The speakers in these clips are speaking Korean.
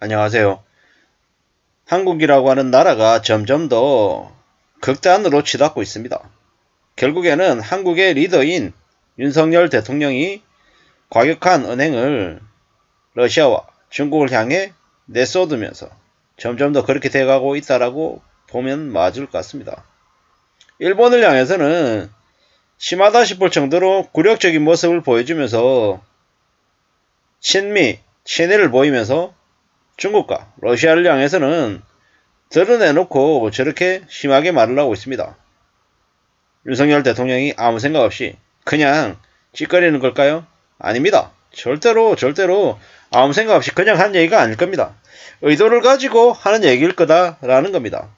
안녕하세요. 한국이라고 하는 나라가 점점 더 극단으로 치닫고 있습니다. 결국에는 한국의 리더인 윤석열 대통령이 과격한 은행을 러시아와 중국을 향해 내쏟으면서 점점 더 그렇게 돼가고 있다라고 보면 맞을 것 같습니다. 일본을 향해서는 심하다 싶을 정도로 굴욕적인 모습을 보여주면서 친미, 친일을 보이면서 중국과 러시아를 향해서는 드러내놓고 저렇게 심하게 말을 하고 있습니다. 윤석열 대통령이 아무 생각 없이 그냥 찌꺼리는 걸까요? 아닙니다. 절대로 절대로 아무 생각 없이 그냥 한 얘기가 아닐 겁니다. 의도를 가지고 하는 얘기일 거다라는 겁니다.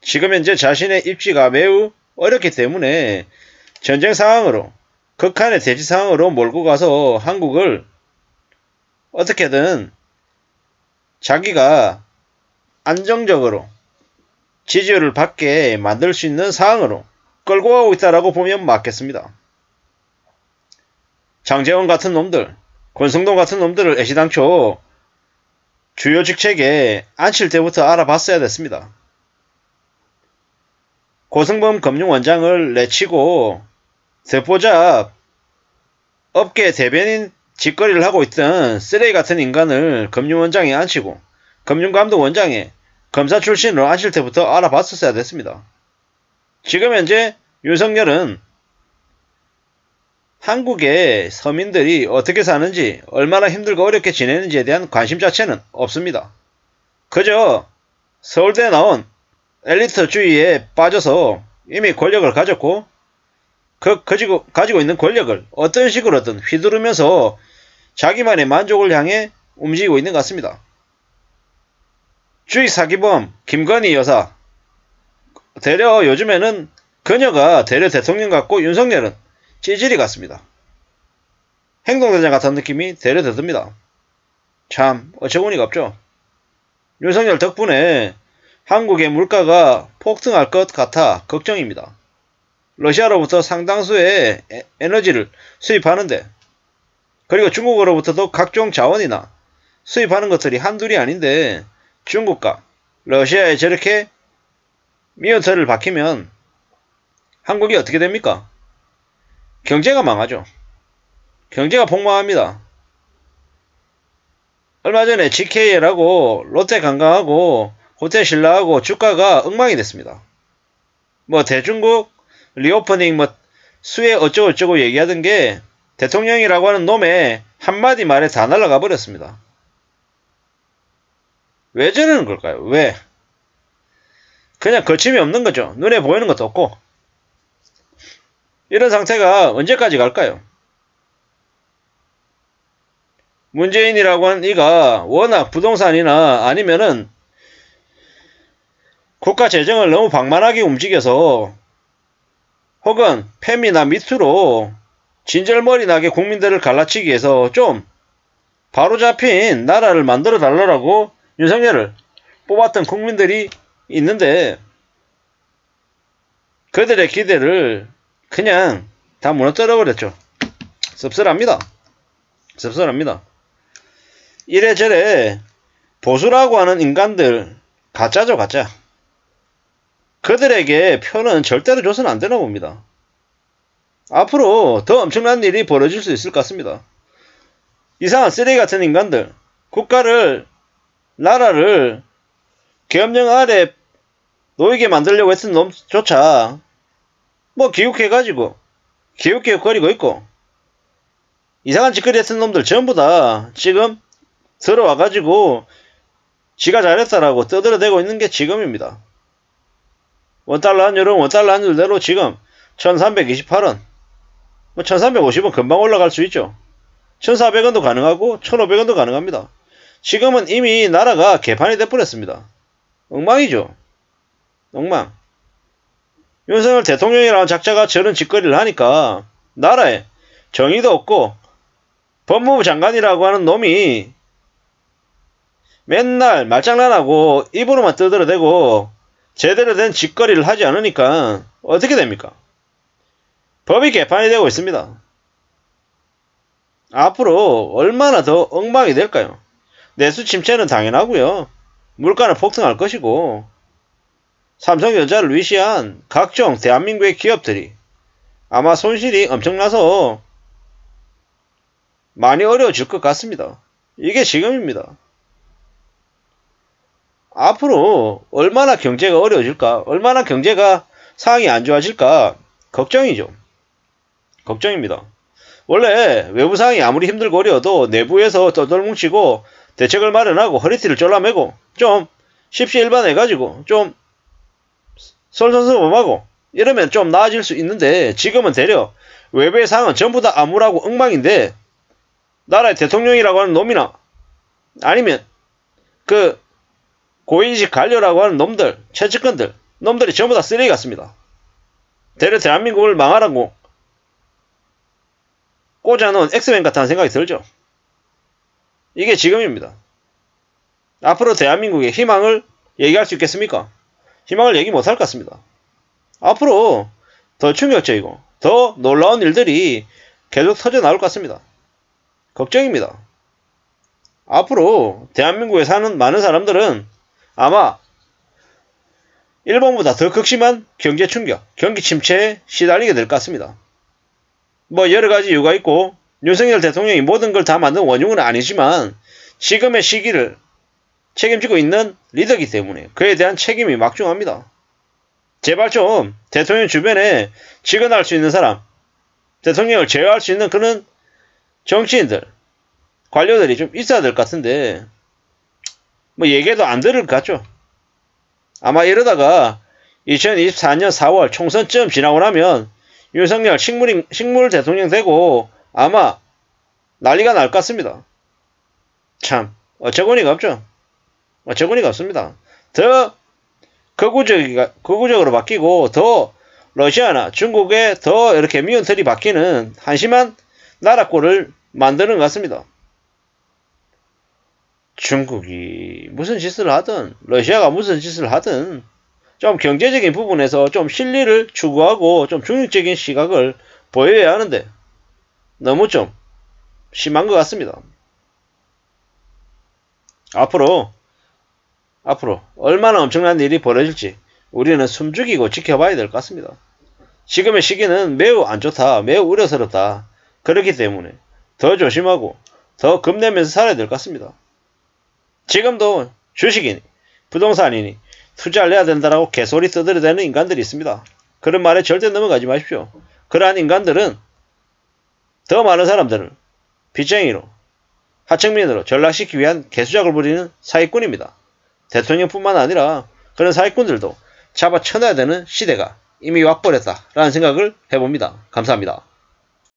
지금 현재 자신의 입지가 매우 어렵기 때문에 전쟁 상황으로 극한의 대지 상황으로 몰고 가서 한국을 어떻게든 자기가 안정적으로 지지율을 받게 만들 수 있는 상황으로 끌고 가고 있다라고 보면 맞겠습니다. 장재원 같은 놈들, 권성동 같은 놈들을 애시당초 주요 직책에 앉힐 때부터 알아봤어야 됐습니다. 고승범 금융원장을 내치고 세포잡 업계 대변인 짓거리를 하고 있던 쓰레기 같은 인간을 금융원장에 앉히고 금융감독 원장에 검사 출신으로 앉힐 때부터 알아봤었어야 됐습니다. 지금 현재 윤석열은 한국의 서민들이 어떻게 사는지 얼마나 힘들고 어렵게 지내는지에 대한 관심 자체는 없습니다. 그저 서울대 나온 엘리트주의에 빠져서 이미 권력을 가졌고 그 가지고, 가지고 있는 권력을 어떤 식으로든 휘두르면서 자기만의 만족을 향해 움직이고 있는 것 같습니다. 주의 사기범 김건희 여사 대려 요즘에는 그녀가 대려 대통령 같고 윤석열은 찌질이 같습니다. 행동대장 같은 느낌이 대려 듭니다. 참 어처구니가 없죠. 윤석열 덕분에 한국의 물가가 폭등할 것 같아 걱정입니다. 러시아로부터 상당수의 에너지를 수입하는데 그리고 중국으로부터도 각종 자원이나 수입하는 것들이 한둘이 아닌데 중국과 러시아에 저렇게 미연터를 박히면 한국이 어떻게 됩니까? 경제가 망하죠. 경제가 폭망합니다. 얼마 전에 GKL하고 롯데 관광하고 호텔 신라하고 주가가 엉망이 됐습니다. 뭐 대중국 리오퍼닝 뭐 수혜 어쩌고저쩌고 얘기하던 게 대통령이라고 하는 놈의 한마디 말에 다 날아가 버렸습니다. 왜 저러는 걸까요? 왜? 그냥 거침이 없는 거죠. 눈에 보이는 것도 없고. 이런 상태가 언제까지 갈까요? 문재인이라고 하는 이가 워낙 부동산이나 아니면은 국가 재정을 너무 방만하게 움직여서 혹은 팸이나 밑으로 진절머리 나게 국민들을 갈라치기 위해서 좀 바로 잡힌 나라를 만들어 달라고 윤석열을 뽑았던 국민들이 있는데 그들의 기대를 그냥 다 무너뜨려 버렸죠. 씁쓸합니다. 씁쓸합니다. 이래저래 보수라고 하는 인간들 가짜죠 가짜. 그들에게 표는 절대로 줘서는 안 되나 봅니다. 앞으로 더 엄청난 일이 벌어질 수 있을 것 같습니다. 이상한 쓰레기 같은 인간들, 국가를, 나라를 계엄령 아래 놓이게 만들려고 했던 놈조차 뭐 기웃해가지고 기웃기웃거리고 있고 이상한 짓거리 했던 놈들 전부 다 지금 들어와가지고 지가 잘했다라고 떠들어대고 있는 게 지금입니다. 원달러 한 유로 원달러 한 유로대로 지금 1328원 뭐 1350원 금방 올라갈 수 있죠. 1400원도 가능하고 1500원도 가능합니다. 지금은 이미 나라가 개판이 돼버렸습니다. 엉망이죠. 엉망. 윤석열 대통령이라는 작자가 저런 짓거리를 하니까 나라에 정의도 없고 법무부 장관이라고 하는 놈이 맨날 말장난하고 입으로만 떠들어대고 제대로 된 짓거리를 하지 않으니까 어떻게 됩니까? 법이 개판이 되고 있습니다. 앞으로 얼마나 더 엉망이 될까요? 내수 침체는 당연하고요. 물가는 폭등할 것이고 삼성전자를 위시한 각종 대한민국의 기업들이 아마 손실이 엄청나서 많이 어려워질 것 같습니다. 이게 지금입니다. 앞으로 얼마나 경제가 어려워질까, 얼마나 경제가 상황이 안 좋아질까 걱정이죠. 걱정입니다. 원래 외부 상황이 아무리 힘들고 어려워도 내부에서 떠돌뭉치고 대책을 마련하고 허리띠를 졸라매고 좀 십시일반해가지고 좀 솔선수범하고 이러면 좀 나아질 수 있는데 지금은 대려 외부의 상황은 전부 다 암울하고 엉망인데 나라의 대통령이라고 하는 놈이나 아니면 그 고위직 관료라고 하는 놈들 최측근들 놈들이 전부 다 쓰레기 같습니다. 대려 대한민국을 망하라고 꽂아놓은 엑스맨 같다는 생각이 들죠. 이게 지금입니다. 앞으로 대한민국의 희망을 얘기할 수 있겠습니까? 희망을 얘기 못할 것 같습니다. 앞으로 더 충격적이고 더 놀라운 일들이 계속 터져 나올 것 같습니다. 걱정입니다. 앞으로 대한민국에 사는 많은 사람들은 아마 일본보다 더 극심한 경제 충격, 경기 침체에 시달리게 될 것 같습니다. 뭐 여러 가지 이유가 있고 윤석열 대통령이 모든 걸 다 만든 원흉은 아니지만 지금의 시기를 책임지고 있는 리더기 때문에 그에 대한 책임이 막중합니다. 제발 좀 대통령 주변에 직언할 수 있는 사람, 대통령을 제어할 수 있는 그런 정치인들, 관료들이 좀 있어야 될 것 같은데 뭐 얘기해도 안 들을 것 같죠. 아마 이러다가 2024년 4월 총선쯤 지나고 나면 윤석열 식물, 식물 대통령 되고 아마 난리가 날 것 같습니다. 참 어처구니가 없죠. 어처구니가 없습니다. 더 극우적, 극우적으로 바뀌고 더 러시아나 중국에 더 이렇게 미운 털이 바뀌는 한심한 나라꼴을 만드는 것 같습니다. 중국이 무슨 짓을 하든 러시아가 무슨 짓을 하든 좀 경제적인 부분에서 좀 실리를 추구하고 좀 중립적인 시각을 보여야 하는데 너무 좀 심한 것 같습니다. 앞으로 앞으로 얼마나 엄청난 일이 벌어질지 우리는 숨죽이고 지켜봐야 될 것 같습니다. 지금의 시기는 매우 안 좋다, 매우 우려스럽다. 그렇기 때문에 더 조심하고 더 겁내면서 살아야 될 것 같습니다. 지금도 주식이니 부동산이니 투자를 해야 된다라고 개소리 떠들어대는 인간들이 있습니다. 그런 말에 절대 넘어가지 마십시오. 그러한 인간들은 더 많은 사람들을 빚쟁이로 하층민으로 전락시키기 위한 개수작을 부리는 사기꾼입니다. 대통령뿐만 아니라 그런 사기꾼들도 잡아쳐놔야 되는 시대가 이미 와버렸다라는 생각을 해봅니다. 감사합니다.